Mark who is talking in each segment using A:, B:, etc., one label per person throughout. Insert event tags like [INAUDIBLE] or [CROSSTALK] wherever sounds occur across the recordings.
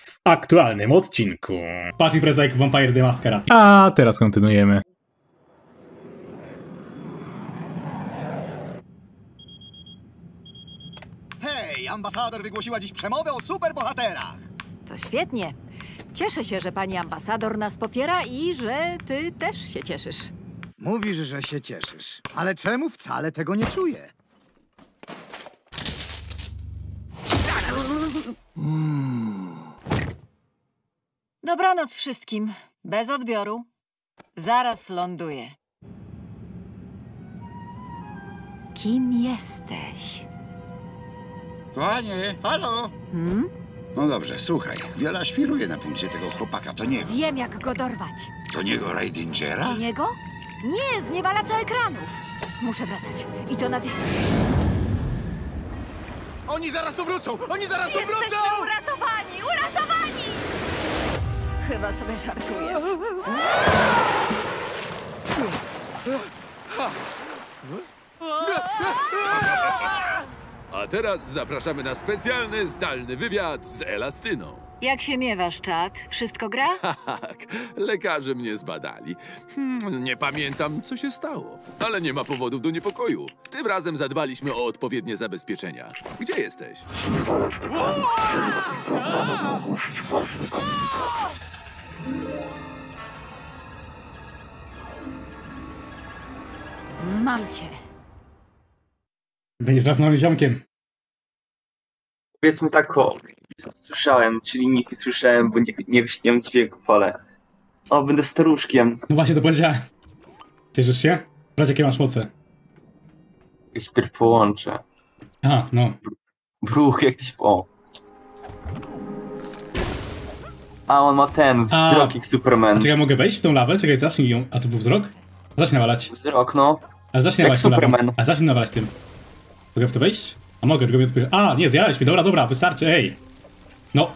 A: w aktualnym odcinku.
B: Patrz impreza jak Vampire the Masquerade. A teraz kontynuujemy.
C: Hej, ambasador wygłosiła dziś przemowę o superbohaterach.
D: To świetnie. Cieszę się, że pani ambasador nas popiera i że ty też się cieszysz.
C: Mówisz, że się cieszysz, ale czemu wcale tego nie czuję?
D: Dobranoc wszystkim. Bez odbioru. Zaraz ląduję. Kim jesteś?
E: Kochanie, halo!
D: Hmm?
E: No dobrze, słuchaj. Wiola aspiruje na punkcie tego chłopaka. To niego.
D: Wiem, jak go dorwać.
E: To niego Raidingera?
D: To niego? Nie, zniewalacza ekranów. Muszę wracać. I to natychmiast.
C: Oni zaraz tu wrócą! Oni zaraz tu
D: Jesteśmy
C: wrócą!
D: uratowani! Uratowani! Chyba sobie żartujesz.
F: A teraz zapraszamy na specjalny, zdalny wywiad z Elastyną.
D: Jak się miewasz, czat? Wszystko gra? [LAUGHS]
F: Tak, lekarze mnie zbadali. Hmm, nie pamiętam, co się stało, ale nie ma powodów do niepokoju. Tym razem zadbaliśmy o odpowiednie zabezpieczenia. Gdzie jesteś?
D: Mam cię.
B: Będziesz raz małym ziomkiem.
G: Powiedzmy tak o. Słyszałem, czyli nic nie słyszałem, bo nie, nie wyśniłem dźwięków, ale. O, będę staruszkiem.
B: No właśnie to powiedziałem. Cieszysz się? Zobacz jakie masz moce.
G: Jakieś pierw połączę.
B: A, no.
G: Bruch jakiś. O. A on ma ten
B: A.
G: wzrok jak Superman.
B: Czekaj, mogę wejść w tą lawę? Czekaj, zacznij ją. A to był wzrok? Zacznij nawalać.
G: Wzrok, no.
B: Ale zacznij
G: Jak
B: nawalać lawą.
G: Superman.
B: A zacznij nawalać tym. Mogę w to wejść? A mogę, tylko mnie odpycha. A, nie, zjarałeś mnie. Dobra, dobra, wystarczy, ej. No.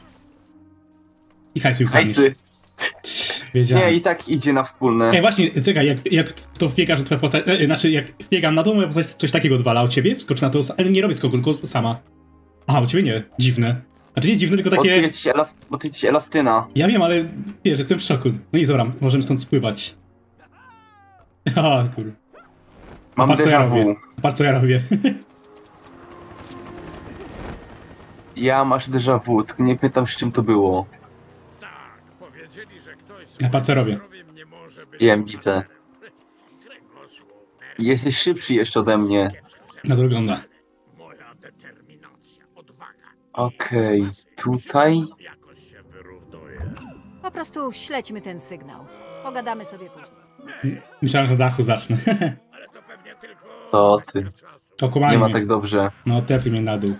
B: I hajs mi ukradniesz. Wiedziałem.
G: Nie, i tak idzie na wspólne.
B: Ej, właśnie, czekaj, jak, jak to wbiegasz, że twoja postać, e, znaczy jak wbiegam na dół, moja postać coś takiego odwala, u ciebie wskocz na to, ale nie robię skoku, tylko sama. Aha, u ciebie nie, dziwne. Znaczy nie dziwne, tylko
G: Bo ty
B: takie,
G: jesteś, elas... bo ty jesteś elastyna.
B: ja wiem, ale wiesz, jestem w szoku. No i dobra, możemy stąd spływać. [LAUGHS] O, kur...
G: Mam
B: co ja robię. co ja robię.
G: Ja masz déjà vu, tylko nie pytam z czym to było.
B: A patrz co robię.
G: Wiem, widzę. Jesteś szybszy jeszcze ode mnie.
B: Na to wygląda.
G: Okej, tutaj.
D: Po prostu śledźmy ten sygnał. Pogadamy sobie później.
B: Myślałem, że na dachu zacznę.
G: To ty.
B: Okłamali
G: Nie ma
B: mnie.
G: tak dobrze.
B: No, tepli mnie na dół.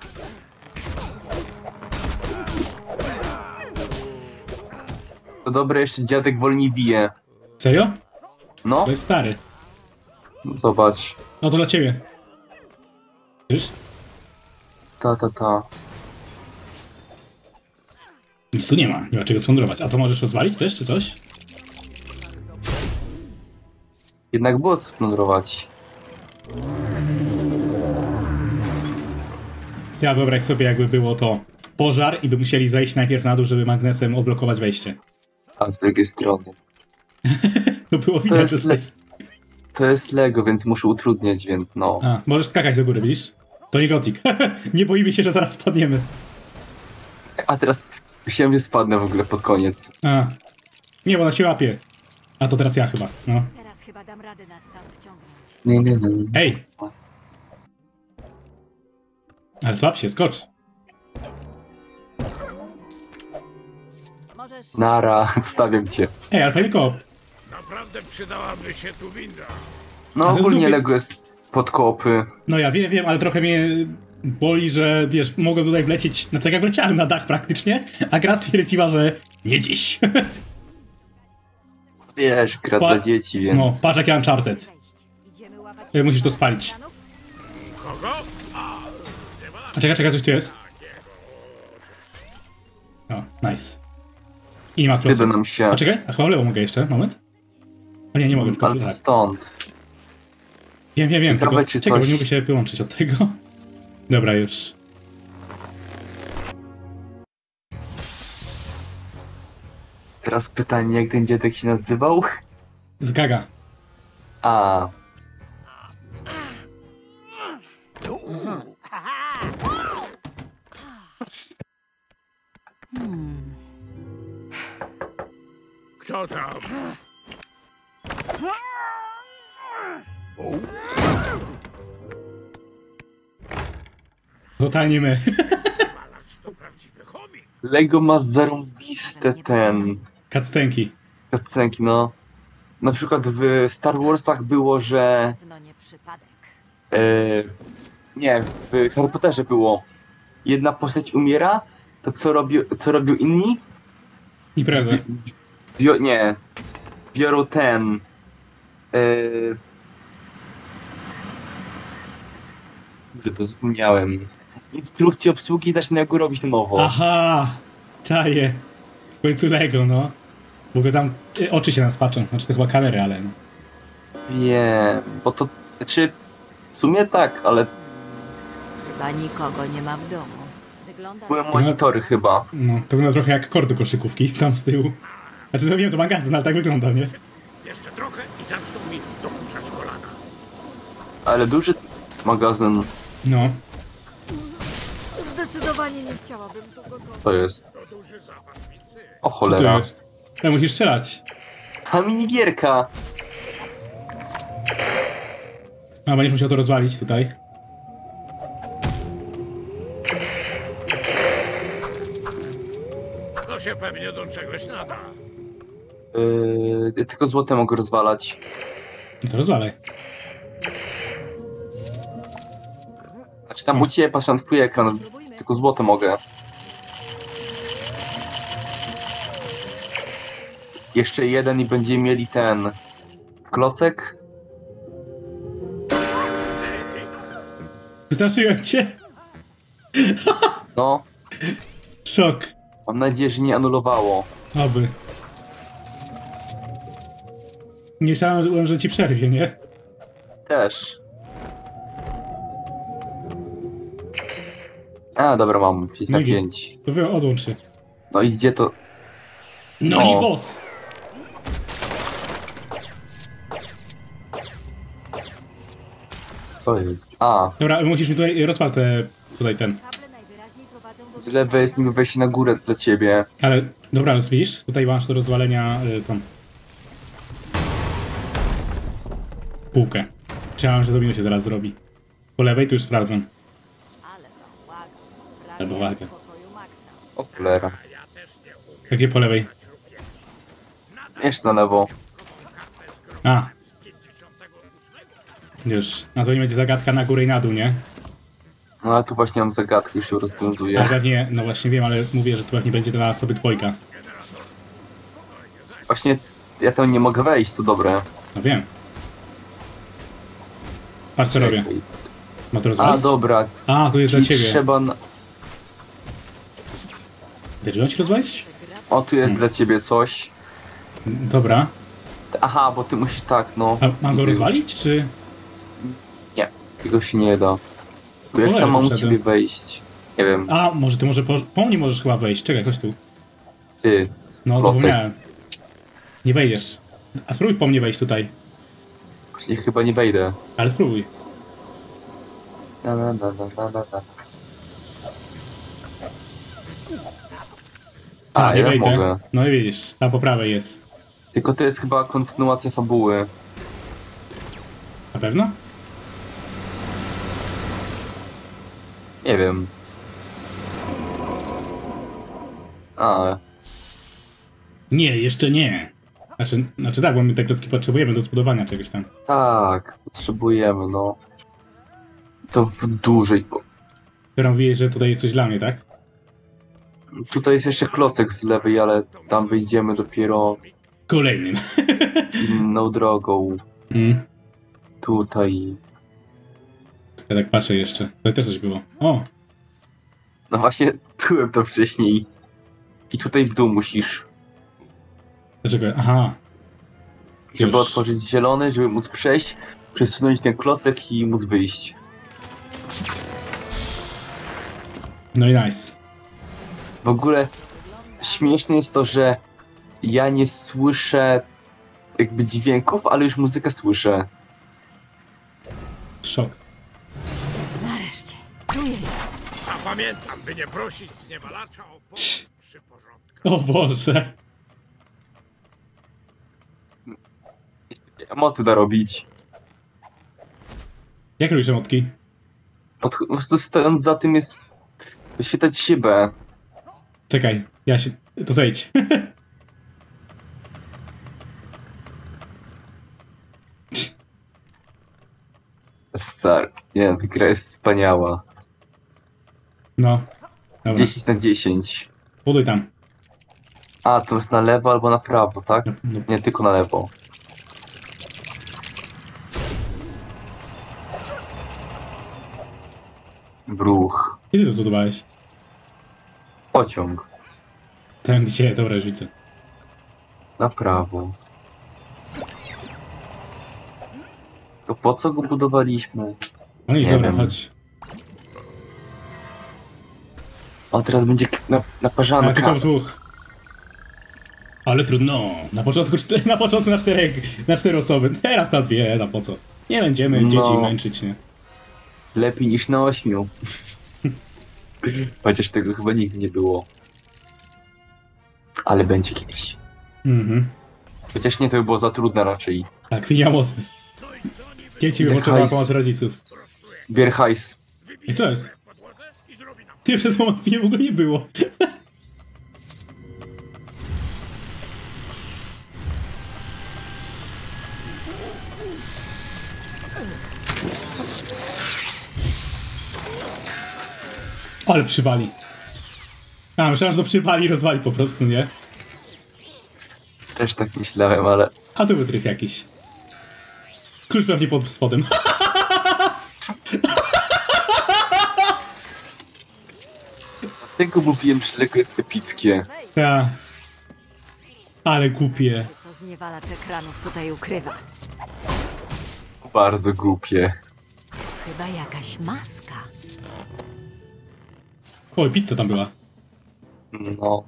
G: To dobre, jeszcze dziadek wolniej bije.
B: Serio?
G: No,
B: To jest stary.
G: zobacz.
B: No to dla ciebie. Wiesz?
G: Ta, ta, ta.
B: Nic tu nie ma, nie ma czego splądrować. A to możesz rozwalić też, czy coś?
G: Jednak było co splądrować.
B: Ja wyobraź sobie, jakby było to pożar i by musieli zejść najpierw na dół, żeby magnesem odblokować wejście.
G: A z drugiej strony. [LAUGHS]
B: To było widać,
G: jest
B: że jesteś...
G: To jest Lego, więc muszę utrudniać, więc no.
B: A, możesz skakać do góry, widzisz? To nie gotik. [LAUGHS] nie boimy się, że zaraz spadniemy.
G: A teraz myślałem, że spadnę w ogóle pod koniec.
B: A. Nie, bo ona się łapie. A to teraz ja chyba, no.
D: Teraz chyba dam radę nas tam wciągnąć.
G: Nie, nie, nie.
B: Ej! Ale słab się, skocz.
D: Możesz...
G: Nara, [LAUGHS] wstawiam cię.
B: Ej, ale fajny koop.
G: No
B: Ale
G: ogólnie
B: zgubię-
G: Lego jest pod kopy.
B: No ja wiem, wiem, ale trochę mnie boli, że wiesz, mogłem tutaj wlecieć, no tak jak wleciałem na dach praktycznie, a gra stwierdziła, że nie dziś. [LAUGHS]
G: Wiesz, gra
B: Pa-
G: dla dzieci, więc...
B: No, patrz jak ja Uncharted. Musisz to spalić. A czekaj, czekaj, coś tu jest. O, nice. I nie ma kloca.
G: nam się.
B: A czekaj, a chyba lewo mogę jeszcze, moment. O nie, nie mogę, tylko
G: Ale
B: tak.
G: stąd.
B: Wiem, wiem, wiem,
G: Ciekawe,
B: tylko
G: czy
B: czekaj, bo
G: coś-
B: nie mogę się wyłączyć od tego. Dobra, już.
G: Teraz pytanie, jak ten dziadek się nazywał?
B: Z Gaga.
G: A,
H: Kto tam?
B: Totalnie my.
G: Lego ma zarąbiste ten...
B: Cutscenki.
G: Cutscenki, no. Na przykład w Star Warsach było, że...
D: Przypadek.
G: E, nie, w Harry Potterze było. Jedna postać umiera, to co, robi, co robią inni?
B: Imprezę.
G: Bio, nie. Biorą ten. E, to zapomniałem. Instrukcję obsługi i zaczynają go robić na nowo.
B: Aha! Czaję. W końcu Lego, no. W ogóle tam y, oczy się nas patrzą. Znaczy to chyba kamery, ale no.
G: Wiem, bo to. Znaczy. W sumie tak, ale
D: Chyba nikogo nie ma w domu. Wygląda
G: były
D: na...
G: monitory chyba.
B: No, to wygląda trochę jak kor do koszykówki, tam z tyłu. Znaczy, no wiem, to magazyn, ale tak wygląda, nie?
H: Jeszcze trochę i zaczną mi dokuczać kolana.
G: Ale duży magazyn
B: No.
D: Zdecydowanie nie chciałabym tu gotować.
G: to jest. O
B: Co to
G: cholera.
B: jest? Ja musisz strzelać.
G: Ta minigierka.
B: A, będziesz musiał to rozwalić tutaj.
H: To się pewnie do czegoś nada.
G: Yy, tylko złote mogę rozwalać.
B: No to rozwalaj.
G: Znaczy tam u ciebie patrzę na twój ekran. Tylko złote mogę. Jeszcze jeden i będziemy mieli ten klocek.
B: Wystraszyłem cię.
G: No,
B: Szok.
G: mam nadzieję, że nie anulowało.
B: Oby. Nie myślałem, że ci przerwie, nie?
G: Też. A, dobra, mam 5 na
B: No i git.
G: 5.
B: To wy odłącz się.
G: No i gdzie to?
B: No
G: O.
B: i boss!
G: Co jest? A,
B: Dobra, musisz mi tutaj rozpal te, tutaj ten.
D: Kable najwyraźniej prowadzą do...
G: z lewej jest nim wejść na górę dla ciebie.
B: Ale, dobra, ale widzisz? Tutaj masz do rozwalenia y, tą... Półkę. Myślałem, że to minus się zaraz zrobi. Po lewej tu już sprawdzam.
D: Ale.
B: Albo
D: Maxa.
G: O cholera.
B: A Gdzie po lewej?
G: Jeszcze na lewo.
B: A. Już. Na to nie będzie zagadka na górę i na dół, nie?
G: No ale tu właśnie mam zagadkę, już się
B: Ale
G: rozwiązuję.
B: pewnie, no właśnie wiem, ale mówię, że tu pewnie będzie dla osoby dwojga.
G: Właśnie ja tam nie mogę wejść, co dobre.
B: No wiem. Patrz co robię. Ma to
G: A, dobra.
B: A, tu jest dla ciebie.
G: trzeba... Na...
B: Dlaczego ci rozwalić?
G: O, tu jest dla ciebie coś.
B: Dobra.
G: Aha, bo ty musisz tak, no.
B: A mam go rozwalić, czy...
G: Nie, tego się nie da. Bo jak tam mam u ciebie wejść? Nie wiem,
B: A, może ty może po, po mnie możesz chyba wejść. Czekaj, chodź tu.
G: ty.
B: No,
G: Klocek.
B: zapomniałem. Nie wejdziesz. A spróbuj po mnie wejść tutaj.
G: Właśnie chyba nie wejdę.
B: Ale spróbuj.
G: Na, na, na, na, na, na. A,
B: A, nie
G: ja
B: wejdę.
G: mogę.
B: No i widzisz, tam po prawej jest.
G: Tylko to jest chyba kontynuacja fabuły.
B: Na pewno?
G: Nie wiem. A,
B: Nie, jeszcze nie. Znaczy, znaczy tak, bo my te klocki potrzebujemy do zbudowania czegoś tam.
G: tak, potrzebujemy, no. To w dużej.
B: Która mówiłeś, że tutaj jest coś dla mnie, tak?
G: Tutaj jest jeszcze klocek z lewej, ale tam wyjdziemy dopiero
B: Kolejnym. [LAUGHS]
G: inną drogą.
B: Mm.
G: Tutaj.
B: Ja tak patrzę jeszcze. Tutaj też coś było. O,
G: No właśnie, byłem to wcześniej. I tutaj w dół musisz,
B: dlaczego? Aha.
G: żeby
B: Już.
G: otworzyć zielony, żeby móc przejść, przesunąć ten klocek i móc wyjść.
B: No i nice.
G: W ogóle śmieszne jest to, że ja nie słyszę jakby dźwięków, ale już muzykę słyszę.
B: Szok.
D: Nareszcie. Czuję ją.
H: Zapamiętam, by nie prosić zniewalacza o pomoc przy porządku.
B: O Boże.
G: Emoty dorobić.
B: Jak robisz emotki?
G: Pod, po prostu stojąc za tym jest wyświetlać szybę.
B: Czekaj, ja się... To zejdź.
G: Sar. Nie, ta gra jest wspaniała.
B: No. Dobra,
G: 10 na 10.
B: buduj tam.
G: A, to jest na lewo albo na prawo, tak?
B: No,
G: Nie, tylko na lewo. Bruch.
B: Kiedy to zbudowałeś?
G: Pociąg.
B: Ten gdzie? Dobra, już widzę.
G: Na prawo. To po co go budowaliśmy?
B: No i
G: Nie
B: dobra,
G: wiem.
B: chodź.
G: A teraz będzie k- na, naparzanka.
B: tylko w dwóch. Ale trudno. Na początku, [LAUGHS] na początku na czterech, na cztery osoby. Teraz na dwie, no po co? Nie będziemy
G: No.
B: dzieci męczyć, nie?
G: Lepiej niż na ośmiu. Chociaż tego chyba nigdy nie było. Ale będzie kiedyś.
B: Mhm.
G: Chociaż nie, to by było za trudne raczej.
B: Tak, finia mocny. Dzieci
G: hajs.
B: pomoc rodziców.
G: Bierhajs.
B: I co jest? Ty przez moment mnie w ogóle nie było. Ale przywali. A, myślałem, że to przywali i rozwali po prostu, nie?
G: Też tak myślałem, ale
B: A to był tryk jakiś. Klucz pewnie pod spodem.
G: tego mówiłem, że Lego jest epickie.
B: Ta. Ale głupie.
D: Co zniewalacz ekranów tutaj ukrywa?
G: Bardzo głupie.
D: Chyba jakaś maska.
B: Oj, pizza tam była.
G: No.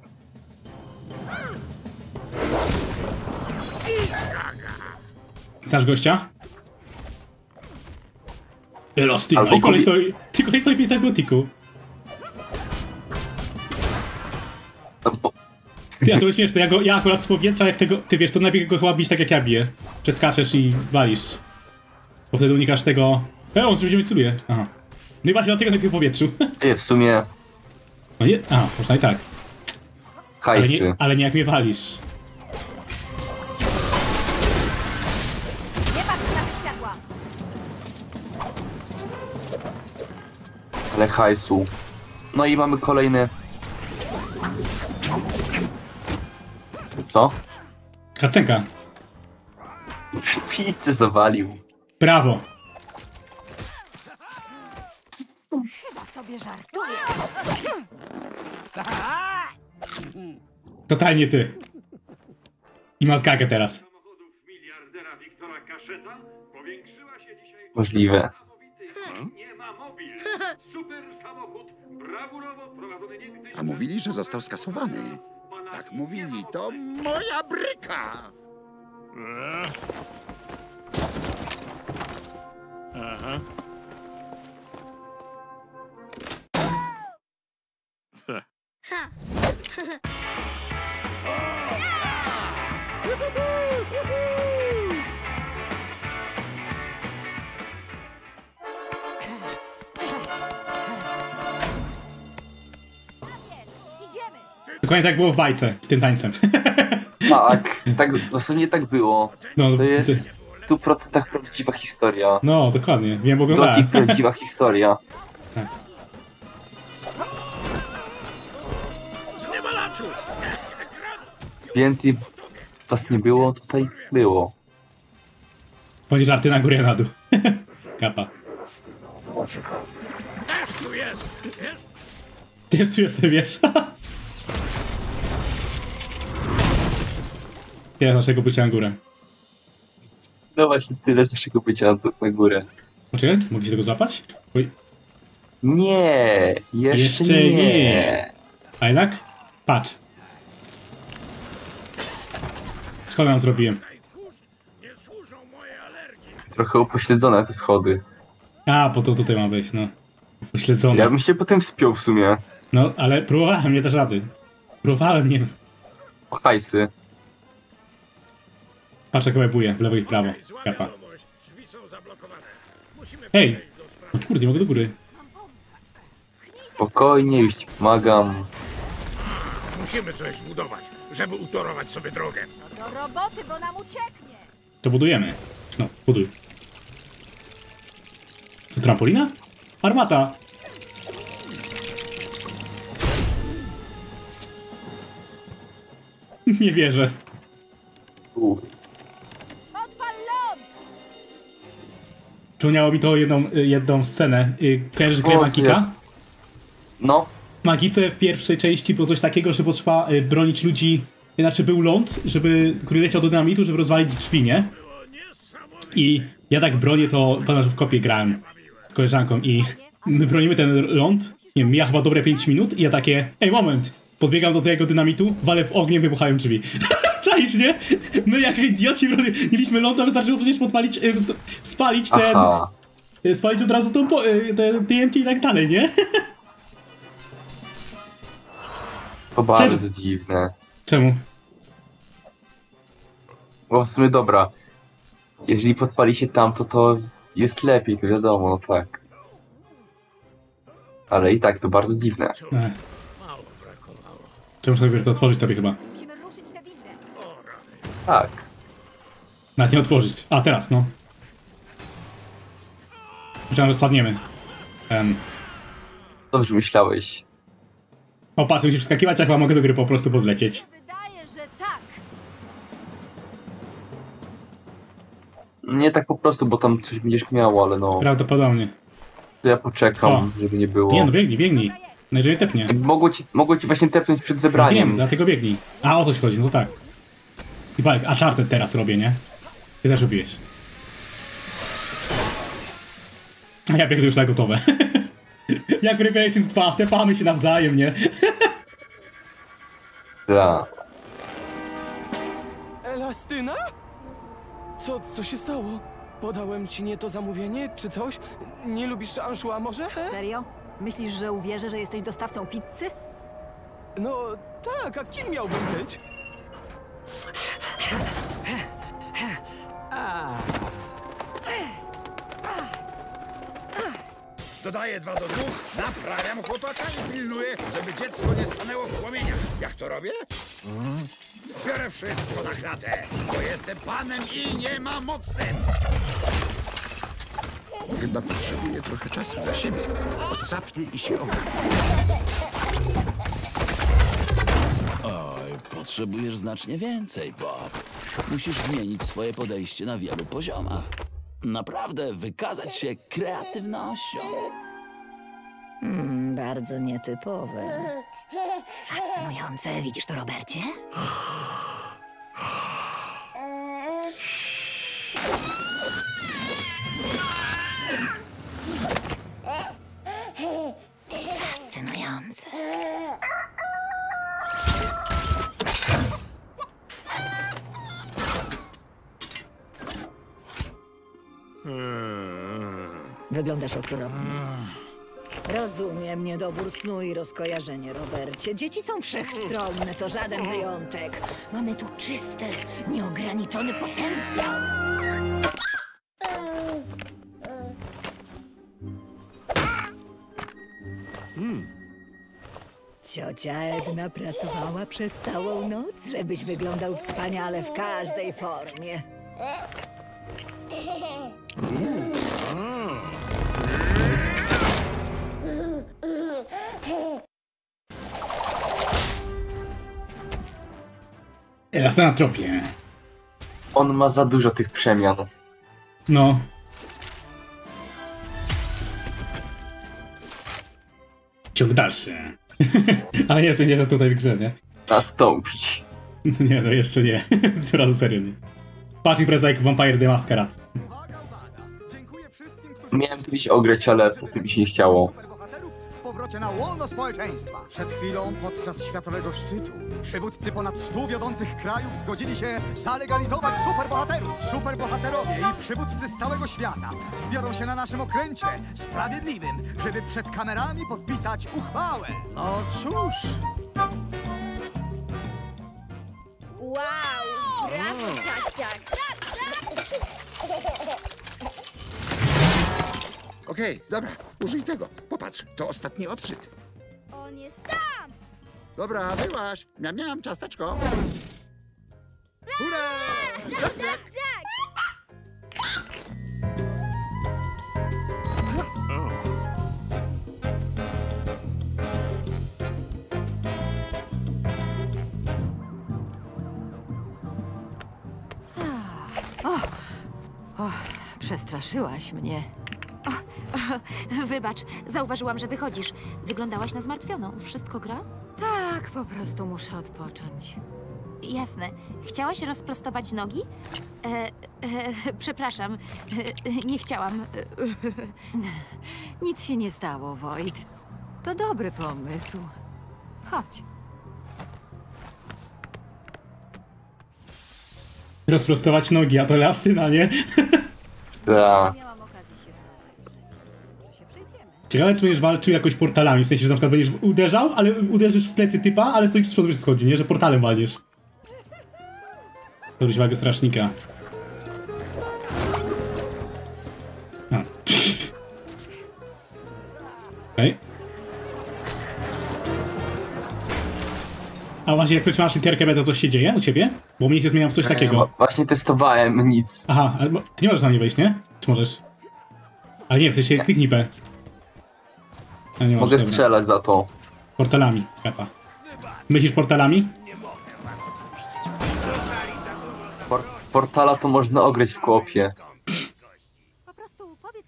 B: Znasz gościa? Elostina.
G: Albo
B: I kolej
G: kobi-
B: stoi, ty kolej stoi w miejscu gotiku.
G: No, bo
B: Ty, a to jest śmieszne, ja, go, ja akurat z powietrza, jak tego, ty wiesz, to najpierw go chyba bić tak jak ja biję. Przeskaczesz i walisz. Bo wtedy unikasz tego... E, on oczywiście celuje. Aha. No i właśnie dlatego najpierw w powietrzu. [LAUGHS]
G: nie, w sumie
B: No nie, a, można i tak. Ale
G: hajsy.
B: nie, ale nie jak mnie walisz.
D: Nie patrz na światła!
G: Ale hajsu. No i mamy kolejny. Co?
B: Kacenka.
G: Pizzę zawalił.
B: Brawo.
D: Sobie żartuję.
B: Totalnie ty. I ma zgagę teraz.
H: Samochodów miliardera Wiktora Kaszeta powiększyła się dzisiaj o
G: Możliwe.
H: niesamowity Nie ma mobil. Super samochód, brawurowo prowadzony niegdyś...
E: A mówili, że został skasowany. Tak mówili, to moja bryka!
D: Idziemy!
B: Dokładnie tak było w bajce z tym tańcem. [LAUGHS]
G: Tak, tak, dosłownie tak było.
B: No,
G: To jest w 100% prawdziwa historia.
B: no dokładnie. Wiem, bo oglądałem.
G: prawdziwa historia.
H: Zniewalaczu!
G: Więcej was nie było, tutaj było.
B: Bądź żarty na górę na dół. [LAUGHS] Kapa.
H: Też tu
B: jestem, wiesz? [LAUGHS] Ja z naszego bycia na górę.
G: No właśnie tyle z naszego bycia na, na górę.
B: Poczekaj, mogli się tego złapać? Oj,
G: Nie, jeszcze,
B: Jeszcze
G: nie.
B: nie. a jednak? Patrz. Skąd ją zrobiłem?
G: Trochę upośledzone te schody.
B: A, po to tutaj ma wejść, no. Pośledzony.
G: Ja bym się potem wspiął w sumie.
B: No, ale próbowałem, nie dasz rady. Próbowałem, nie
G: O hajsy.
B: Patrz jak łebuje, w lewo i w prawo. Kapa. Hej! O kurde, nie mogę do góry.
G: Spokojnie, już ci pomagam.
H: Musimy coś zbudować, żeby utorować sobie drogę.
D: Do roboty, bo nam ucieknie!
B: To budujemy. No, buduj. To trampolina? Armata! [LAUGHS] Nie wierzę. Przypomniało mi to jedną, y, jedną scenę. Y, Kojarzysz grę
G: ja- No,
B: Magice w pierwszej części było coś takiego, że potrzeba y, bronić ludzi. Znaczy był ląd, żeby, który leciał do dynamitu, żeby rozwalić drzwi, nie? I ja tak bronię, to pana w kopie grałem z koleżanką i my bronimy ten ląd. Nie wiem, ja chyba dobre 5 minut i ja takie, ej moment, podbiegam do tego dynamitu, walę w ogniem, wybuchają drzwi. [LAUGHS] Czaisz, nie? My jak idioci mieliśmy ląd, a wystarczyło przecież podpalić, y, spalić ten,
G: aha.
B: y, spalić od razu tą, po- y, te TNT i tak dalej, nie? [LAUGHS]
G: To bardzo dziwne.
B: Czemu?
G: Bo w sumie dobra. Jeżeli podpali się tam, to to jest lepiej, to wiadomo, no tak. Ale i tak to bardzo dziwne.
B: Ech. Czemu sobie to otworzyć tobie chyba?
D: Musimy ruszyć tę windę.
G: Tak.
B: Nawet nie otworzyć. A, teraz, no. Myślałem, że spadniemy. Em.
G: Dobrze myślałeś.
B: O, patrz, musisz wskakiwać, a chyba mogę do gry po prostu podlecieć.
D: Wydaje, że tak.
G: Nie tak po prostu, bo tam coś będziesz miał, ale no.
B: Prawdopodobnie.
G: To ja poczekam,
B: O.
G: żeby nie było.
B: Nie, no biegnij, biegnij. Najwyżej tepnie.
G: Mogło ci, mogło ci właśnie tepnąć przed
B: Wiem,
G: zebraniem.
B: dlatego biegnij. A, o coś chodzi, no tak. I patrz, a charted teraz robię, nie? Ty też robiłeś. A ja biegnę już na gotowe. [LAUGHS] Jak w Revelations 2, tepamy się nawzajem, nie?
G: Da.
I: Elastyna? Co, co się stało? Podałem ci nie to zamówienie, czy coś? Nie lubisz anszua może? He?
D: Serio? Myślisz, że uwierzę, że jesteś dostawcą pizzy?
I: No tak, a kim miałbym być?
E: Dodaję dwa do dwóch, naprawiam chłopaka i pilnuję, żeby dziecko nie stanęło w płomieniach. Jak to robię? Biorę wszystko na klatę, bo jestem panem i nie ma mocnym. Chyba potrzebuję trochę czasu dla siebie. Odsapnę i się ogarnę.
J: Oj, potrzebujesz znacznie więcej, Bob. Musisz zmienić swoje podejście na wielu poziomach. Naprawdę wykazać się kreatywnością.
K: Bardzo nietypowe. Fascynujące. Widzisz to, Robercie? Fascynujące. Wyglądasz okropnie. Rozumiem niedobór snu i rozkojarzenie, Robercie. Dzieci są wszechstronne, to żaden wyjątek. Mamy tu czysty, nieograniczony potencjał. Ciocia Edna pracowała przez całą noc, żebyś wyglądał wspaniale w każdej formie.
B: Teraz na tropie.
G: On ma za dużo tych przemian.
B: No. Ciąg dalszy. [LAUGHS] Ale nie sądzę, że tutaj w grze, nie?
G: Nastąpić.
B: Nie, no jeszcze nie. [LAUGHS] Teraz serio nie. Patrz impreza jak Vampire the Masquerade.
C: Uwaga, uwaga! Dziękuję wszystkim, którzy
G: Miałem kiedyś ograć, ale potem mi się nie chciało.
C: w powrocie na łono społeczeństwa. Przed chwilą, podczas światowego szczytu, przywódcy ponad 100 wiodących krajów zgodzili się zalegalizować superbohaterów. Superbohaterowie i przywódcy z całego świata zbiorą się na naszym okręcie sprawiedliwym, żeby przed kamerami podpisać uchwałę. No cóż,
L: Wow! Brawo, ciak,
E: Okej, dobra, użyj tego. Popatrz, to ostatni odczyt.
L: On jest tam!
E: Dobra, byłaś. Miam, miam, ciasteczko. Hurra!
L: Ciak, ciak, ciak!
D: O, przestraszyłaś mnie.
M: Wybacz, zauważyłam, że wychodzisz. Wyglądałaś na zmartwioną. Wszystko gra?
D: Tak, po prostu muszę odpocząć.
M: Jasne. Chciałaś rozprostować nogi? E, e, przepraszam, e, nie chciałam. [LAUGHS]
D: Nic się nie stało, Wojt. To dobry pomysł. Chodź.
B: Rozprostować nogi, a to lastyna, nie?
G: Tak.
D: Miałam okazję się rozejrzeć. Może się.
B: Ciekawe, czy będziesz walczył jakoś portalami, w sensie, że na przykład będziesz uderzał, ale uderzysz w plecy typa, ale stoisz z przodu schodzi, nie? Że portalem walniesz. Zwróć uwagę strażnika. A właśnie, jak trzymasz literkę to coś się dzieje u ciebie? Bo mnie się zmienia w coś
G: Wa-
B: takiego.
G: Właśnie testowałem, nic.
B: Aha, ale mo- ty nie możesz na mnie wejść, nie? Czy możesz? Ale nie, w sensie kliknij. A nie
G: Mogę strzelać za to.
B: Portalami, kapa. Myślisz portalami?
G: Por portala to można ograć w koopie.
D: Po prostu powiedz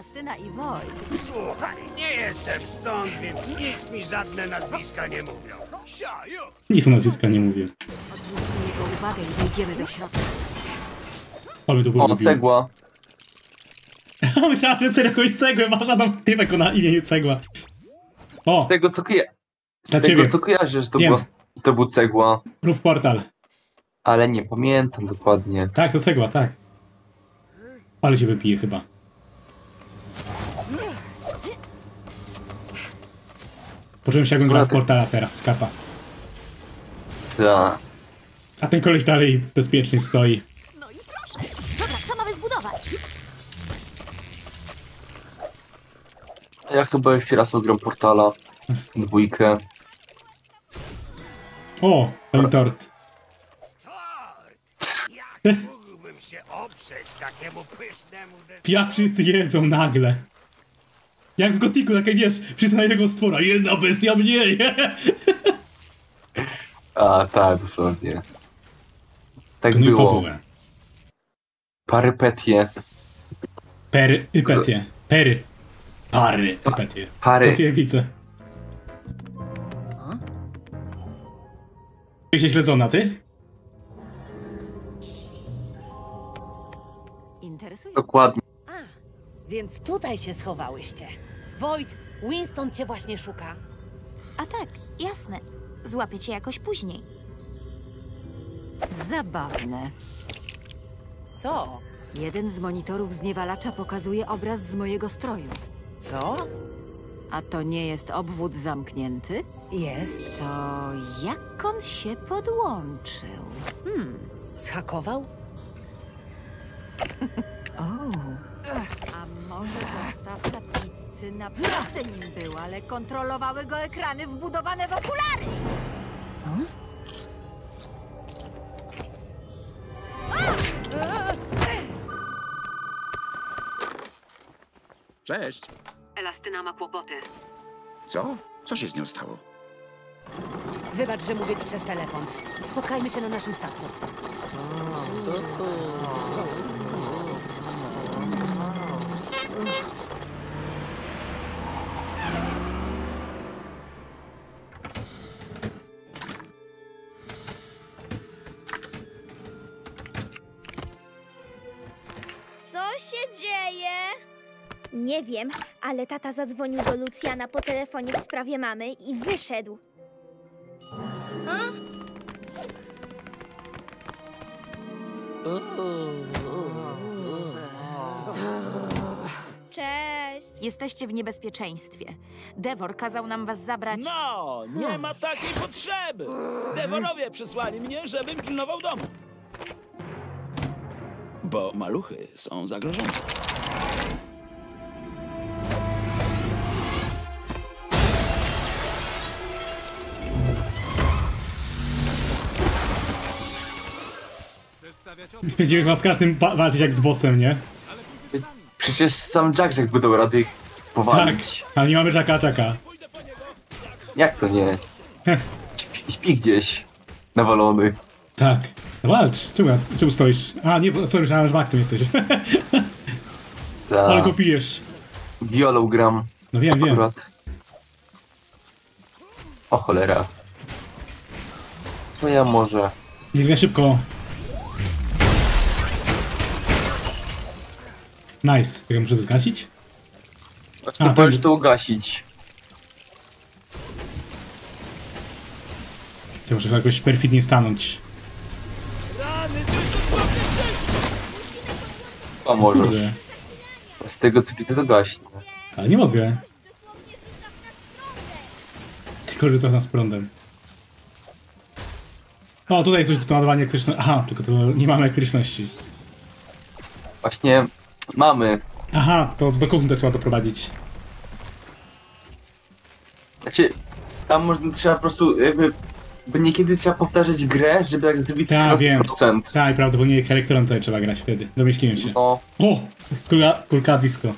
D: Elastyna i Wojt
N: Słuchaj, nie jestem stąd, więc nic mi żadne nazwiska nie mówią. Siaju!
B: Nic mu nazwiska nie mówię.
D: odwrócimy jego uwagę i wejdziemy do środka.
B: Ale to było
G: O, cegła. [LAUGHS]
B: Myślałem, że serio jakąś cegłę masz, a tam typek na imieniu cegła. O,
G: Z tego co koja... Z
B: Dla
G: tego
B: ciebie.
G: co kojarzę, że to,
B: Nie.
G: była, to był cegła.
B: rób portal.
G: Ale nie pamiętam dokładnie.
B: Tak, to cegła, tak. Ale się wypije chyba. Poczułem się jakbym grał w portala teraz, kapa.
G: Tak.
B: A ten koleś dalej bezpiecznie stoi.
M: No i proszę. Dobra, co mamy zbudować?
G: Ja chyba jeszcze raz ogram portala. Dwójkę.
B: O, ten tort.
N: Mógłbym się oprzeć takiemu pysznemu.
B: Jak wszyscy jedzą nagle. Jak w gotiku, takie wiesz, wszyscy na jednego stwora. Jedna bestia mniej.
G: A, tak, dosłownie. Tak
B: i
G: było.
B: fabułę.
G: Parypetie.
B: Pery, ypetie. Pery. Pary.
G: Pary.
B: Takie widzę. Jesteś śledzona, ty?
D: Interesuje.
G: Dokładnie.
O: Więc tutaj się schowałyście. Wojt, Winston cię właśnie szuka.
M: A tak, jasne. Złapię cię jakoś później.
D: Zabawne.
O: Co?
D: Jeden z monitorów zniewalacza pokazuje obraz z mojego stroju.
O: Co?
D: A to nie jest obwód zamknięty?
O: Jest.
D: To jak on się podłączył?
O: Hmm, zhakował? [LAUGHS]
D: O. Pizzy naprawdę nim był, ale kontrolowały go ekrany wbudowane w okulary?
E: Cześć.
O: Elastyna ma kłopoty.
E: Co? Co się z nią stało?
O: Wybacz, że mówię ci przez telefon. Spotkajmy się na naszym statku.
L: Nie wiem, ale tata zadzwonił do Lucjana po telefonie w sprawie mamy i wyszedł. Cześć!
M: Jesteście w niebezpieczeństwie. Devor kazał nam was zabrać.
J: No, nie ma takiej potrzeby. Devorowie przysłali mnie, żebym pilnował domu. Bo maluchy są zagrożone. [LAUGHS]
B: Będziemy chyba z każdym walczyć jak z bossem, nie?
G: Przecież sam Jack Jack by dał rady ich
B: Tak,
G: powalić.
B: ale nie mamy czaka czaka.
G: Jak to nie? Śpi, [LAUGHS] śpi gdzieś. Nawalony.
B: Tak. Walcz, czemu, czemu stoisz? A, nie, sorry, myślałem, że Maxem jesteś. [LAUGHS] Ale go
G: Tak.
B: pijesz.
G: Violą gram.
B: No wiem, wiem.
G: Akurat. O cholera. No ja może.
B: Nie szybko. Nice. Ja muszę to zgasić?
G: Właśnie
B: A,
G: możesz
B: ten-
G: to ugasić.
B: Ja muszę jakoś perfidnie stanąć.
G: A możesz.
B: Kurde.
G: Z tego co widzę to gaśnie.
B: Ale nie mogę. Tylko rzucasz nas prądem. O, tutaj coś do ładowania elektryczności. Aha, tylko to nie mamy elektryczności.
G: Właśnie mamy.
B: Aha, to do kuchni to trzeba doprowadzić.
G: Znaczy, tam można, trzeba po prostu jakby... Bo niekiedy trzeba powtarzać grę, żeby jak zrobić
B: Tak, wiem.
G: 13%.
B: Tak, prawdopodobnie elektron tutaj trzeba grać wtedy. Domyśliłem się.
G: No.
B: O! Kulka, kulka disco.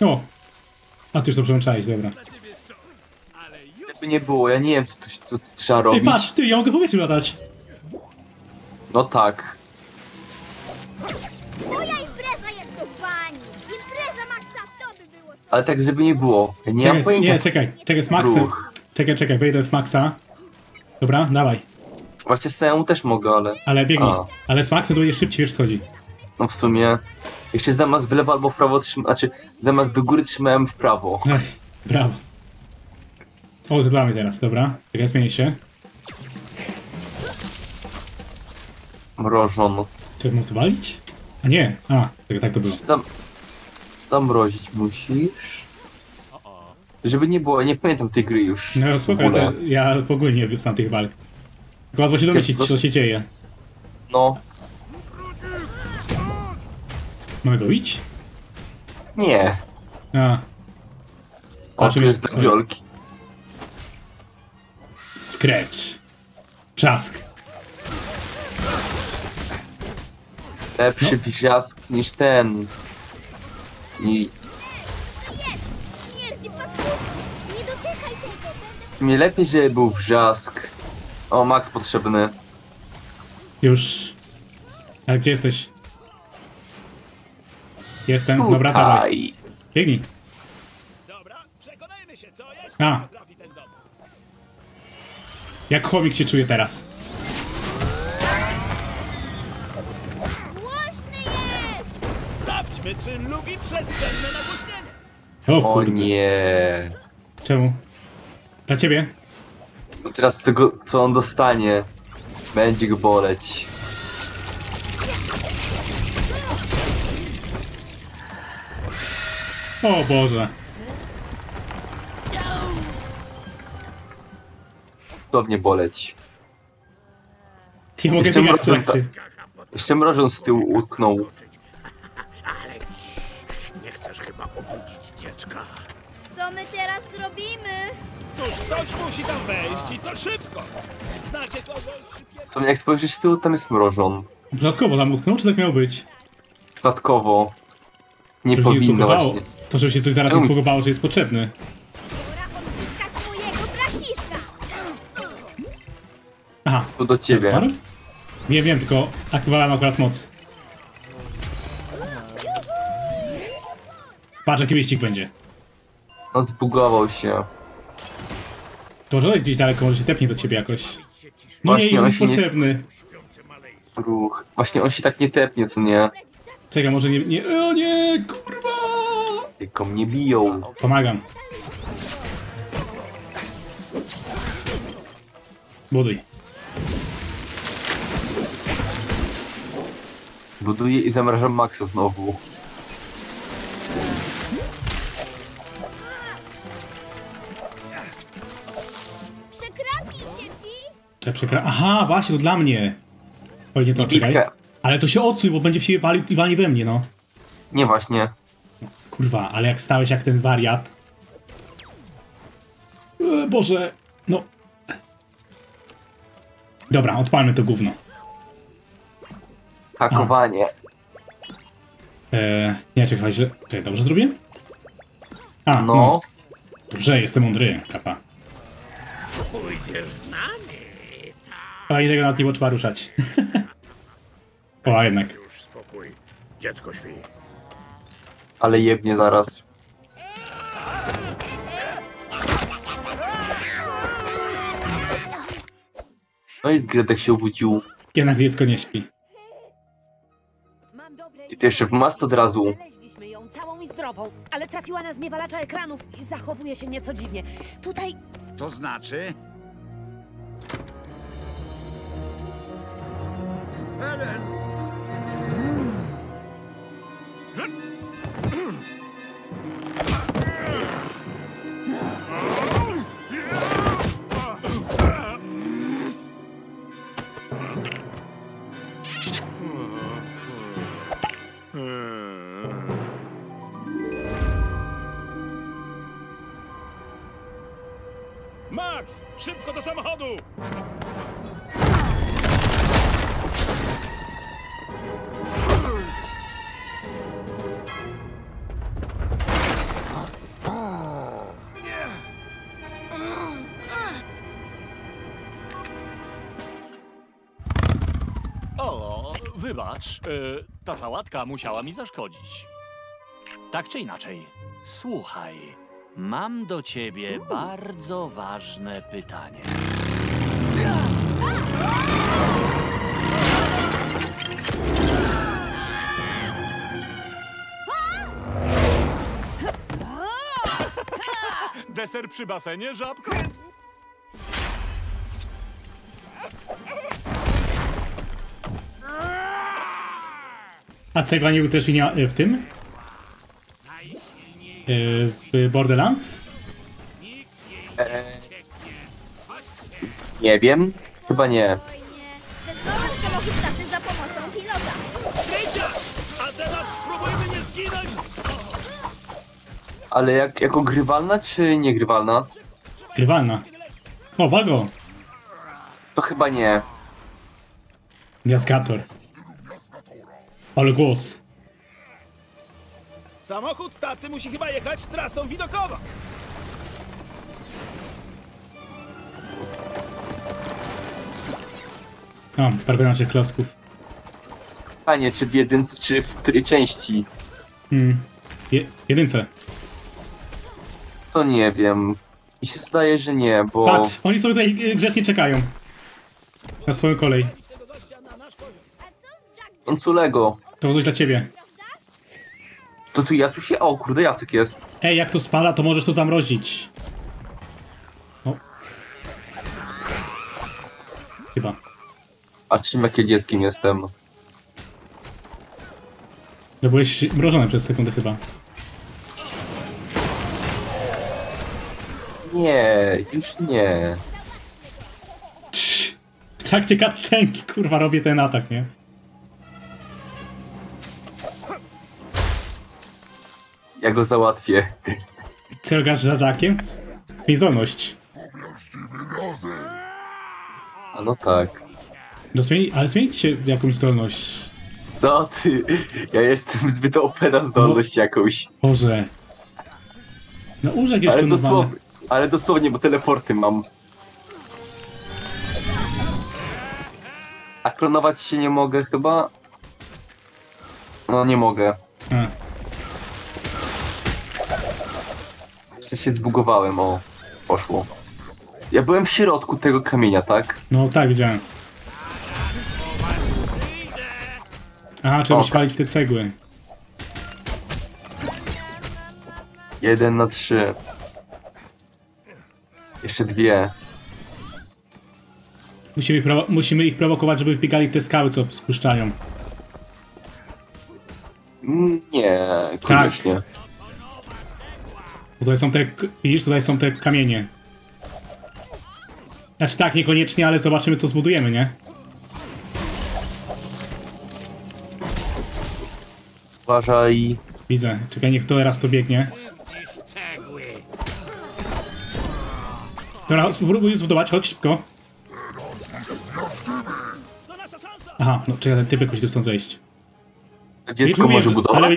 B: O! A ty już to przełączałeś, dobra.
G: Nie było, ja nie wiem co tu, tu trzeba
B: Ty
G: robić.
B: patrz, ty, ja mogę powietrze latać.
G: No tak.
L: Moja impreza jest do bani! Impreza Maxa to by było!
G: Ale tak żeby nie było. Ja nie mam
B: Czekaj,
G: pojęcia.
B: nie, czekaj, czekaj, z Maxem.
G: Ruch.
B: Czekaj, czekaj, wejdę w Maxa. Dobra, dawaj.
G: Właśnie samemu też mogę, ale...
B: Ale biegnij.
G: A.
B: Ale z Maxem to będzie szybciej, wiesz, schodzi.
G: No w sumie... Jeszcze zamiast w lewo albo w prawo trzymałem... Znaczy, zamiast do góry trzymałem w prawo.
B: Ech, brawo. O, to dla mnie teraz, dobra. Czekaj, zmienię się.
G: Mrożono.
B: Czy mam to walić? A nie, a, tak, tak to było.
G: Tam... Zamrozić musisz... Żeby nie było, nie pamiętam tej gry już.
B: No
G: ogóle.
B: to ja w ogóle nie znam tych walk. Tylko łatwo się domyślić, co się dzieje.
G: No.
B: Mamy go bić?
G: Nie.
B: A.
G: O,
B: czym jest-
G: do wiolki.
B: Scratch. Przask.
G: Lepszy wrzask niż ten. I w sumie lepiej, żeby był wrzask. O, Max potrzebny.
B: Już. A gdzie jesteś? Jestem, dobra, dawaj. Biegnij. A. Jak chomik się czuje teraz?
J: Sprawdźmy, czy lubi przestrzenne nagłośnienie.
B: O,
G: O
B: kurde.
G: nie.
B: Czemu? Dla ciebie?
G: No teraz co, go, co on dostanie? Będzie go boleć.
B: O Boże.
G: Cudownie boleć.
B: Nie mogę
G: Jeszcze
B: trakcie.
G: jeszcze mrożon z tyłu utknął.
N: Ale nie chcesz chyba obudzić dziecka.
L: Co my teraz zrobimy?
J: Cóż, ktoś musi tam wejść i to szybko. Znacie kogoś
G: sumie jak spojrzysz z tyłu, tam jest mrożon.
B: Przypadkowo tam utknął, czy tak miało być?
G: Przypadkowo. Nie powinno właśnie.
B: To, żeby się coś zaraz zbugowało, że jest potrzebny. Aha.
G: Tu do ciebie.
B: Nie wiem, tylko aktywowałem akurat moc. Patrz, jaki wyścig będzie.
G: No zbugował się.
B: To może gdzieś daleko, może się tepnie do ciebie jakoś. No
G: Właśnie,
B: nie,
G: on
B: on
G: się nie-
B: potrzebny.
G: Ruch. Właśnie on się tak nie tepnie, co nie?
B: Czekaj, może nie... nie o nie, kurwa!
G: Tylko mnie biją.
B: Pomagam. Buduj.
G: Buduję i zamrażam Maxa znowu.
L: Przekradnij się, Pi!
B: Przekra... Aha, właśnie, to dla mnie. Oj, nie to, czekaj. Ale to się odsuń, bo będzie się walił i wali we mnie, no.
G: Nie właśnie.
B: Kurwa, ale jak stałeś jak ten wariat. E, Boże, no. Dobra, odpalmy to gówno.
G: Hakowanie.
B: E, nie, czekaj, źle. Czekaj, dobrze zrobiłem? A,
G: No.
B: no. Dobrze, jestem mądry, kapa.
N: Pójdziesz z nami.
B: A i tego nawet nie trzeba ruszać. [LAUGHS] o, a jednak.
N: Już spokój. Dziecko śpi.
G: Ale jebnie zaraz. No i Zgredek się obudził.
B: Jednak dziecko nie śpi.
G: I to jeszcze w mast od razu.
O: Znaleźliśmy ją całą i zdrową, ale trafiła na zniewalacza ekranów i zachowuje się nieco dziwnie. Tutaj
E: To znaczy...
J: szybko do samochodu!
P: O, wybacz, y, ta sałatka musiała mi zaszkodzić. Tak czy inaczej, słuchaj, mam do ciebie bardzo ważne pytanie. Deser przy basenie, żabko?
B: A cegła nie był też w tym? E, W Borderlands?
G: Nie wiem. Chyba nie.
L: Wezwałem samochód taty za pomocą pilota.
J: Krycia! A teraz spróbujmy nie zginąć!
G: Ale jak, jako grywalna czy niegrywalna?
B: Grywalna. O, Walgo!
G: To chyba nie.
B: Miaskator. Ale głos.
J: Samochód taty musi chyba jechać trasą widokową.
B: O, parę naszych klocków.
G: Panie, czy w jedynce, czy w której części?
B: Hmm. Je, jedynce.
G: To nie wiem. Mi się zdaje, że nie, bo...
B: Patrz, oni sobie tutaj e, grzecznie czekają. Na swoją kolej.
G: Konsulego.
B: To coś dla ciebie.
G: To tu ja tu się... O kurde, Jacek jest.
B: Ej, jak to spada, to możesz to zamrozić. O. Chyba.
G: A czym jakie dzieckiem jestem?
B: No byłeś mrożony przez sekundę chyba.
G: Nie, już nie.
B: W trakcie cutscenki, kurwa, robię ten atak, nie?
G: Ja go załatwię.
B: Co grasz za Jackiem? Zmiezoność.
G: A no tak.
B: No zmieni, ale zmieńcie jakąś zdolność.
G: Co ty? Ja jestem zbyt OP na zdolność jakąś.
B: Boże. No użyj jakiegoś
G: Ale dosłownie, ale dosłownie, bo teleporty mam. A klonować się nie mogę chyba? No nie mogę.
B: A.
G: Jeszcze się zbugowałem, o. Poszło. Ja byłem w środku tego kamienia, tak?
B: No tak, widziałem. A, trzeba
G: Ok.
B: spalić w te cegły.
G: Jeden na trzy. Jeszcze dwie.
B: Musimy ich, musimy ich prowokować, żeby wbiegali w te skały, co spuszczają.
G: Nie, koniecznie.
B: Bo Tutaj są te, widzisz, tutaj są te kamienie. Znaczy tak, niekoniecznie, ale zobaczymy, co zbudujemy, nie?
G: Uważaj.
B: Widzę. Czekaj, niech to raz to biegnie. Dobra, spróbuj zbudować, chodź szybko. Aha, no czekaj, ten typek musi tu stąd zejść.
G: Dziecko może
B: że-
G: budować?
B: Ale,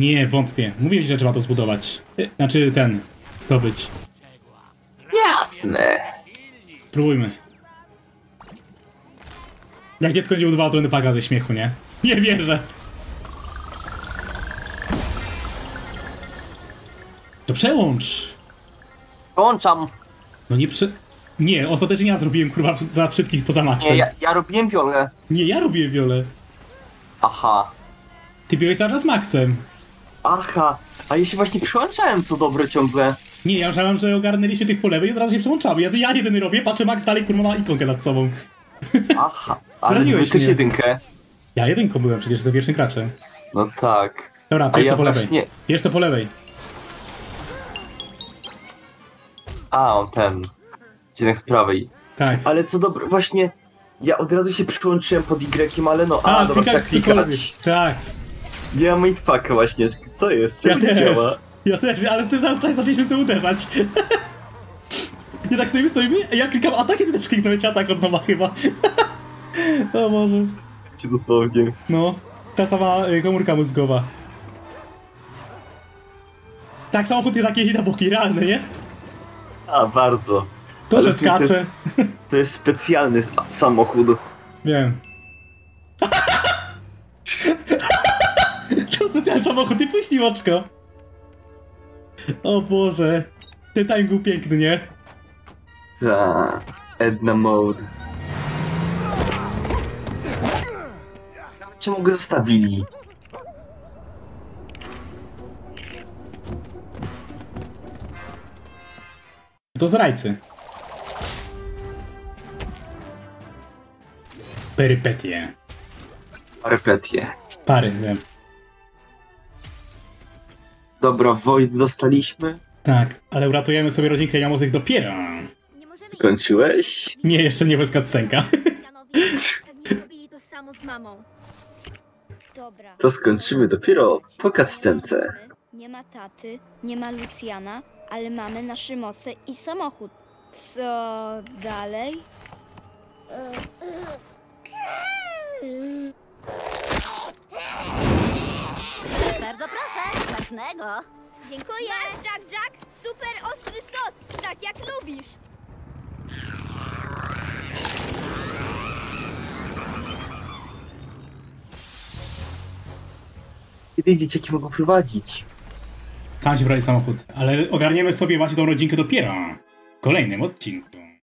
B: nie, wątpię. Mówię ci, że trzeba to zbudować. Y, Znaczy ten, zdobyć.
G: Jasne.
B: Próbujmy. Jak dziecko będzie budowało, to będę ze śmiechu, nie? Nie wierzę. To przełącz.
G: Przełączam.
B: No nie prze... Nie, ostatecznie ja zrobiłem kurwa za wszystkich poza Maxem.
G: Nie, ja, ja robiłem wiolę.
B: Nie, ja robiłem wiolę.
G: Aha.
B: Ty biłeś cały czas Maxem.
G: Aha. A ja się właśnie przyłączałem, co dobre ciągle.
B: Nie, ja myślałem, że ogarnęliśmy tych po lewej i od razu się przełączamy. Ja, ja jedyny robię, patrzę Max dalej kurwa ma ikonkę nad sobą.
G: Aha. Ale [LAUGHS]
B: mnie.
G: jedynkę.
B: Ja jedynką byłem przecież, za pierwszym graczem.
G: No tak.
B: Dobra, jest
G: ja
B: to po lewej.
G: właśnie...
B: Jest to po lewej.
G: A, on ten. Dzienek z prawej.
B: Tak.
G: Ale co dobre, właśnie... Ja od razu się przyłączyłem pod Y, ale no, a,
B: A,
G: dobra, trzeba
B: klikać. Tak.
G: Ja mam mindfucka właśnie, co jest?
B: Ja
G: Czemu
B: też. Ja też, ale ten sam czas zaczęliśmy sobie uderzać. [LAUGHS] Nie tak stoimy, stoimy, ja klikam atak i ty też kliknąłeś atak od nowa chyba. [LAUGHS] o Boże.
G: Ci dosłownie.
B: No, ta sama y, komórka mózgowa. Tak, samochód tak jeździ na boki, realny, nie?
G: A, bardzo.
B: To,
G: Ale
B: że
G: sumie To
B: skacze.
G: jest, to jest specjalny samochód.
B: Wiem. [LAUGHS] to specjalny samochód i puścił oczko. O Boże. Ten time był piękny, nie?
G: Ta, Edna Mode. Czemu go zostawili?
B: To zrajcy. Perypetie.
G: Repetie.
B: Pary, wiem.
G: Dobra, Void dostaliśmy.
B: Tak, ale uratujemy sobie rodzinkę Jamozych dopiero.
G: Skończyłeś?
B: Nie, jeszcze nie bez cutscenka.
L: To samo z mamą. Dobra.
G: To skończymy dopiero po cutscence.
Q: Nie ma taty, nie ma Lucjana, ale mamy nasze moce i samochód. Co dalej?
R: Bardzo proszę, smacznego.
L: Dziękuję. Jack, Jack, super ostry sos, tak jak lubisz.
G: Kiedy dzieciaki mogą prowadzić?
B: Sam się prowadzi samochód, ale ogarniemy sobie właśnie tą rodzinkę dopiero. W kolejnym odcinku.